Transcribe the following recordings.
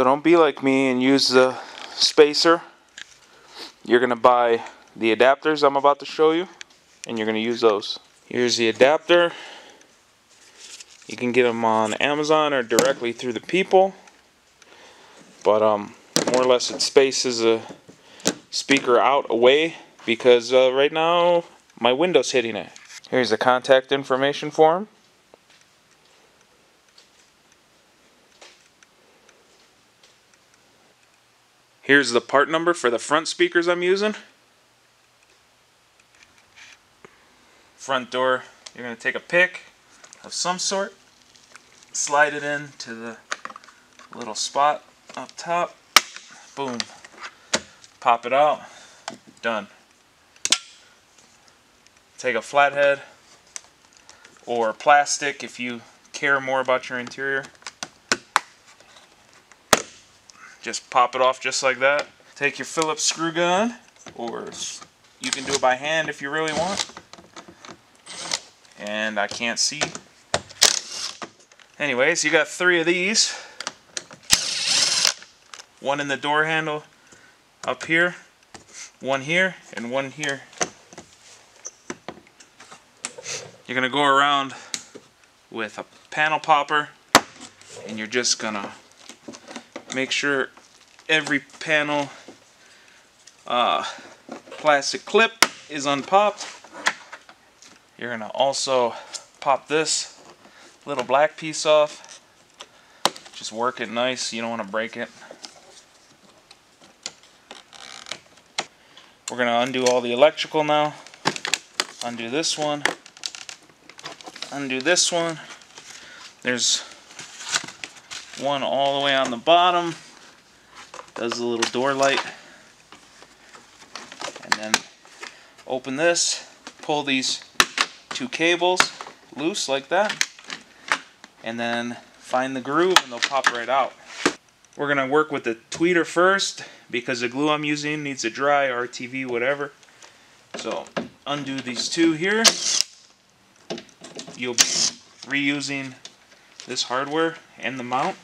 So don't be like me and use the spacer. You're going to buy the adapters I'm about to show you and you're going to use those. Here's the adapter. You can get them on Amazon or directly through the people. But um, more or less it spaces a speaker out away because uh, right now my window's hitting it. Here's the contact information form. Here's the part number for the front speakers I'm using. Front door, you're going to take a pick of some sort, slide it into the little spot up top, boom, pop it out, done. Take a flathead or plastic if you care more about your interior just pop it off just like that. Take your Phillips screw gun, or you can do it by hand if you really want. And I can't see. Anyways, you got three of these. One in the door handle up here, one here, and one here. You're gonna go around with a panel popper and you're just gonna make sure every panel uh, plastic clip is unpopped. You're gonna also pop this little black piece off. Just work it nice, you don't want to break it. We're gonna undo all the electrical now. Undo this one. Undo this one. There's one all the way on the bottom. Does the little door light. And then open this pull these two cables loose like that and then find the groove and they'll pop right out. We're gonna work with the tweeter first because the glue I'm using needs to dry RTV whatever. So undo these two here. You'll be reusing this hardware and the mount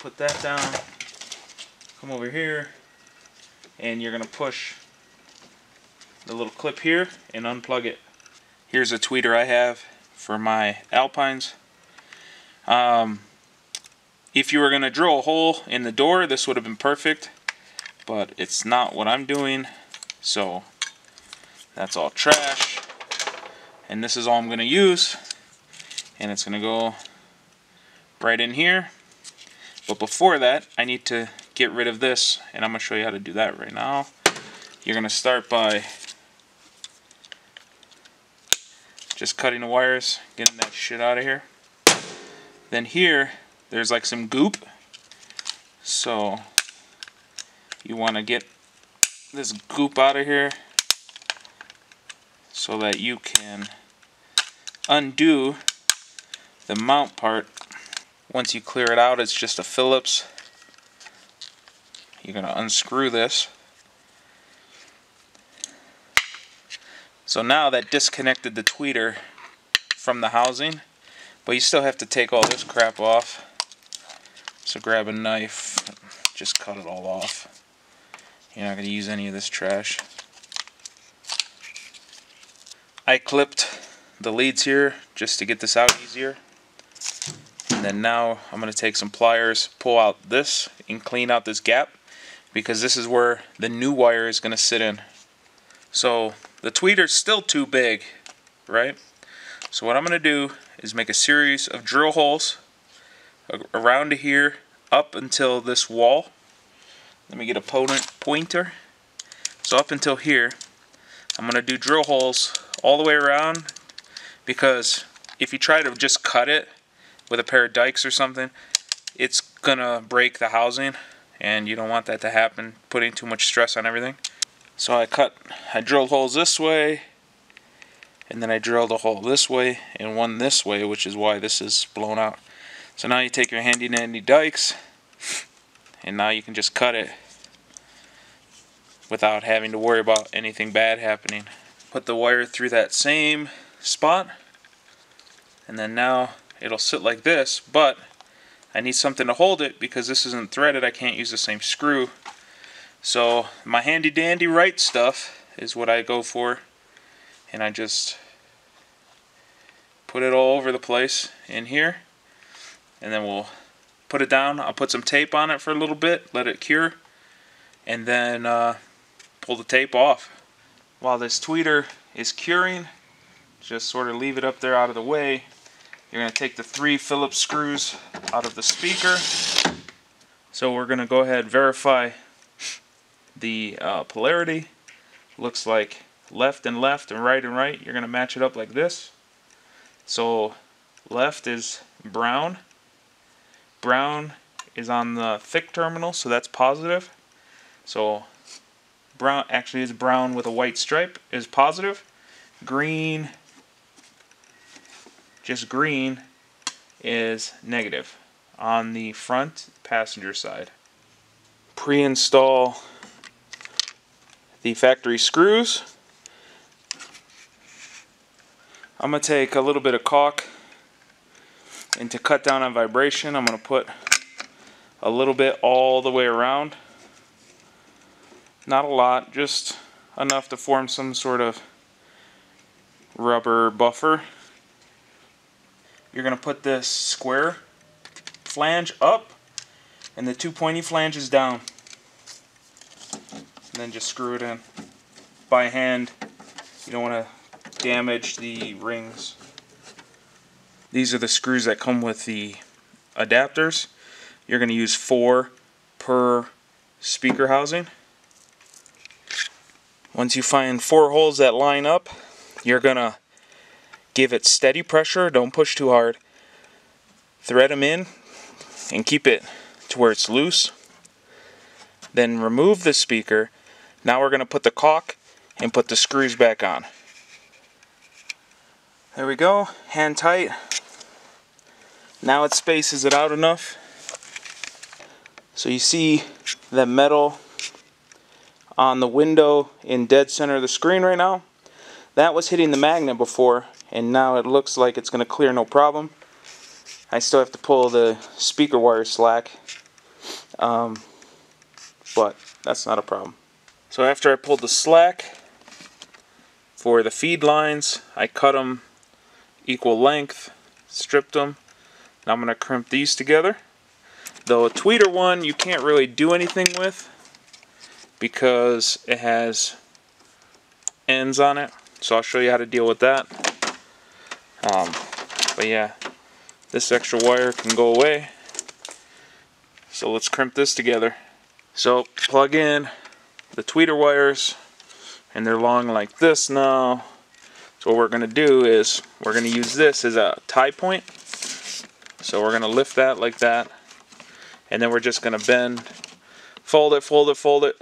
put that down, come over here, and you're going to push the little clip here and unplug it. Here's a tweeter I have for my Alpines. Um, if you were going to drill a hole in the door, this would have been perfect, but it's not what I'm doing, so that's all trash. And this is all I'm going to use, and it's going to go right in here. But before that, I need to get rid of this, and I'm going to show you how to do that right now. You're going to start by just cutting the wires, getting that shit out of here. Then here, there's like some goop. So, you want to get this goop out of here so that you can undo the mount part once you clear it out, it's just a Phillips. You're going to unscrew this. So now that disconnected the tweeter from the housing, but you still have to take all this crap off. So grab a knife, just cut it all off. You're not going to use any of this trash. I clipped the leads here just to get this out easier. And then now I'm going to take some pliers, pull out this, and clean out this gap because this is where the new wire is going to sit in. So the tweeter's still too big, right? So what I'm going to do is make a series of drill holes around here up until this wall. Let me get a pointer. So up until here, I'm going to do drill holes all the way around because if you try to just cut it, with a pair of dikes or something, it's gonna break the housing and you don't want that to happen, putting too much stress on everything. So I cut, I drilled holes this way, and then I drilled a hole this way and one this way, which is why this is blown out. So now you take your handy dandy dikes, and now you can just cut it without having to worry about anything bad happening. Put the wire through that same spot, and then now it'll sit like this, but I need something to hold it because this isn't threaded. I can't use the same screw. So my handy dandy right stuff is what I go for. And I just put it all over the place in here. And then we'll put it down. I'll put some tape on it for a little bit, let it cure. And then uh, pull the tape off. While this tweeter is curing, just sort of leave it up there out of the way. You're going to take the three Phillips screws out of the speaker. So we're going to go ahead and verify the uh, polarity. Looks like left and left and right and right. You're going to match it up like this. So left is brown. Brown is on the thick terminal, so that's positive. So brown actually is brown with a white stripe is positive. Green just green is negative on the front passenger side. Pre-install the factory screws. I'm going to take a little bit of caulk and to cut down on vibration I'm going to put a little bit all the way around. Not a lot, just enough to form some sort of rubber buffer you're going to put this square flange up and the two pointy flanges down. And then just screw it in by hand. You don't want to damage the rings. These are the screws that come with the adapters. You're going to use four per speaker housing. Once you find four holes that line up, you're going to Give it steady pressure, don't push too hard. Thread them in and keep it to where it's loose. Then remove the speaker. Now we're going to put the caulk and put the screws back on. There we go, hand tight. Now it spaces it out enough. So you see the metal on the window in dead center of the screen right now. That was hitting the magnet before and now it looks like it's going to clear no problem. I still have to pull the speaker wire slack, um, but that's not a problem. So after I pulled the slack for the feed lines, I cut them equal length, stripped them. Now I'm going to crimp these together. Though a tweeter one you can't really do anything with because it has ends on it. So I'll show you how to deal with that. Um, but yeah, this extra wire can go away. So let's crimp this together. So plug in the tweeter wires and they're long like this now. So what we're going to do is we're going to use this as a tie point. So we're going to lift that like that and then we're just going to bend, fold it, fold it, fold it,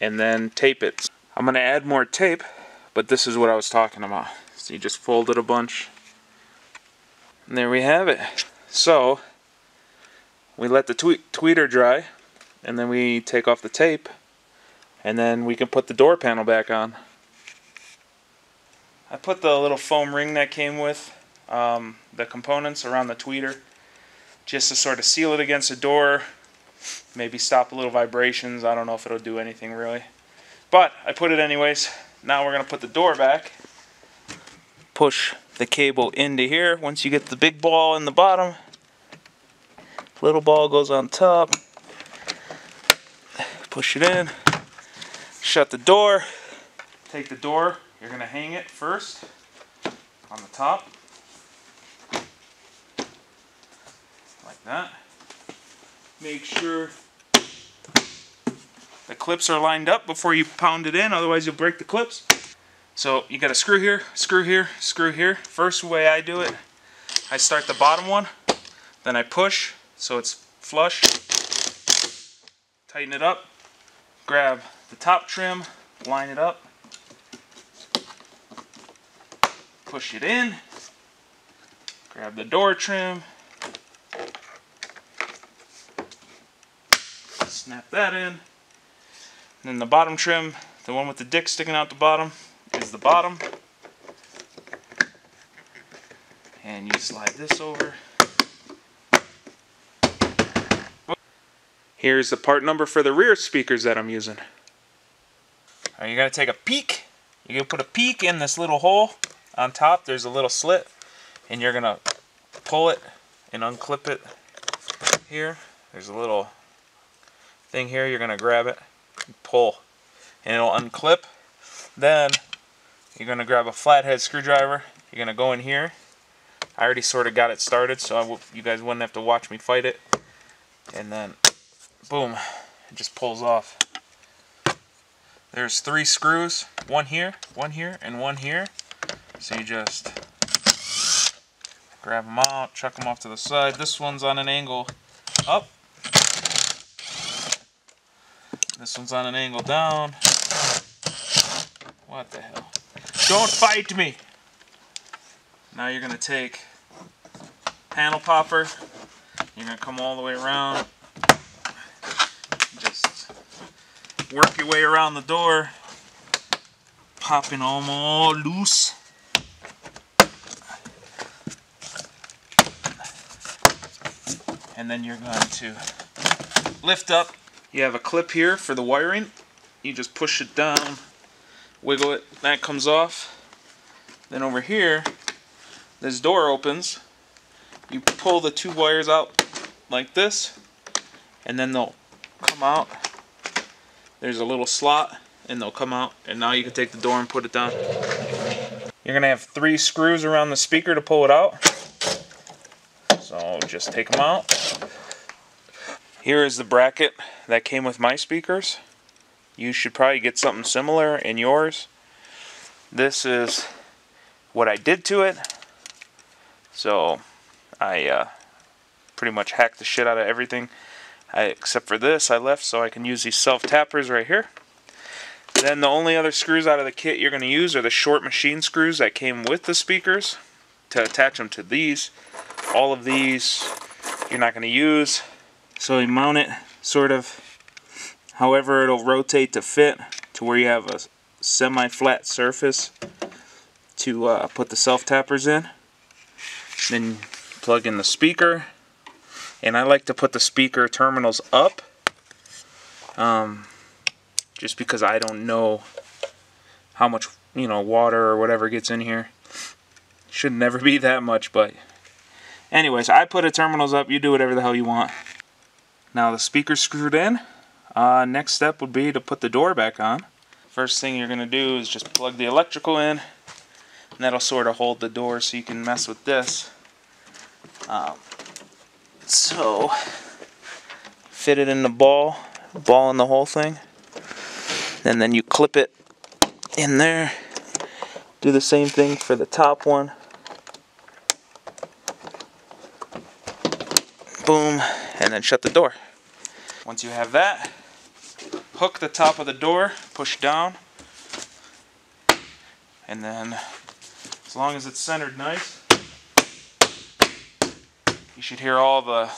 and then tape it. I'm going to add more tape, but this is what I was talking about. So you just fold it a bunch and there we have it. So, we let the tweet tweeter dry, and then we take off the tape, and then we can put the door panel back on. I put the little foam ring that came with um, the components around the tweeter, just to sort of seal it against the door, maybe stop a little vibrations. I don't know if it'll do anything really. But I put it anyways. Now we're going to put the door back. Push the cable into here. Once you get the big ball in the bottom, little ball goes on top. Push it in. Shut the door. Take the door. You're going to hang it first on the top. Like that. Make sure the clips are lined up before you pound it in, otherwise you'll break the clips. So you got a screw here, screw here, screw here. First way I do it, I start the bottom one, then I push so it's flush, tighten it up, grab the top trim, line it up, push it in, grab the door trim, snap that in, and then the bottom trim, the one with the dick sticking out the bottom, is the bottom. And you slide this over. Here's the part number for the rear speakers that I'm using. Right, you're going to take a peek. You're going to put a peek in this little hole on top. There's a little slit. And you're going to pull it and unclip it here. There's a little thing here. You're going to grab it pull. And it'll unclip. Then you're going to grab a flathead screwdriver. You're going to go in here. I already sort of got it started so you guys wouldn't have to watch me fight it. And then, boom, it just pulls off. There's three screws, one here, one here, and one here. So you just grab them out, chuck them off to the side. This one's on an angle up. This one's on an angle down. What the hell? Don't fight me! Now you're going to take panel popper. You're going to come all the way around. Just work your way around the door. Popping all loose. And then you're going to lift up. You have a clip here for the wiring. You just push it down, wiggle it, that comes off. Then over here, this door opens. You pull the two wires out like this, and then they'll come out. There's a little slot, and they'll come out, and now you can take the door and put it down. You're gonna have three screws around the speaker to pull it out. So just take them out. Here is the bracket that came with my speakers. You should probably get something similar in yours. This is what I did to it. So I uh, pretty much hacked the shit out of everything. I, except for this, I left so I can use these self-tappers right here. Then the only other screws out of the kit you're going to use are the short machine screws that came with the speakers to attach them to these. All of these you're not going to use. So you mount it sort of however it'll rotate to fit to where you have a semi-flat surface to uh, put the self-tappers in. Then plug in the speaker. And I like to put the speaker terminals up. Um, just because I don't know how much, you know, water or whatever gets in here. Should never be that much, but anyways, I put the terminals up. You do whatever the hell you want. Now the speaker's screwed in. Uh, next step would be to put the door back on. First thing you're going to do is just plug the electrical in. And that'll sort of hold the door so you can mess with this. Um, so, fit it in the ball, ball in the whole thing. And then you clip it in there. Do the same thing for the top one. Boom, and then shut the door. Once you have that, hook the top of the door, push down, and then as long as it's centered nice, you should hear all the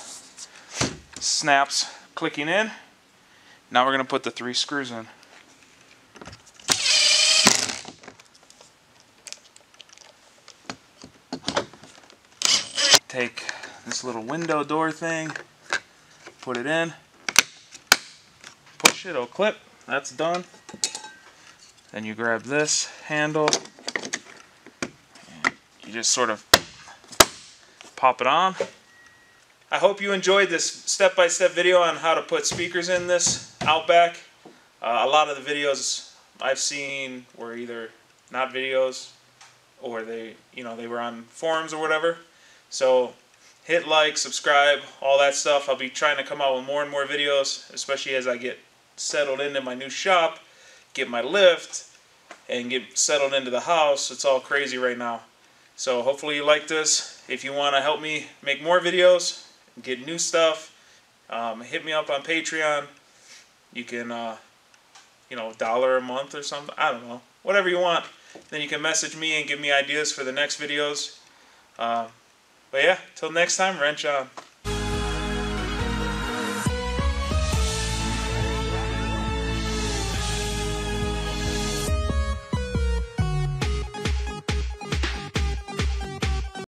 snaps clicking in. Now we're going to put the three screws in. Take this little window door thing, put it in, push it, it'll clip, that's done. Then you grab this handle, you just sort of pop it on. I hope you enjoyed this step-by-step -step video on how to put speakers in this Outback. Uh, a lot of the videos I've seen were either not videos or they, you know, they were on forums or whatever. So hit like, subscribe, all that stuff. I'll be trying to come out with more and more videos, especially as I get settled into my new shop, get my lift, and get settled into the house. It's all crazy right now. So hopefully you like this. If you want to help me make more videos, get new stuff, um, hit me up on Patreon. You can, uh, you know, dollar a month or something. I don't know. Whatever you want. Then you can message me and give me ideas for the next videos. Uh, but yeah, till next time, wrench on.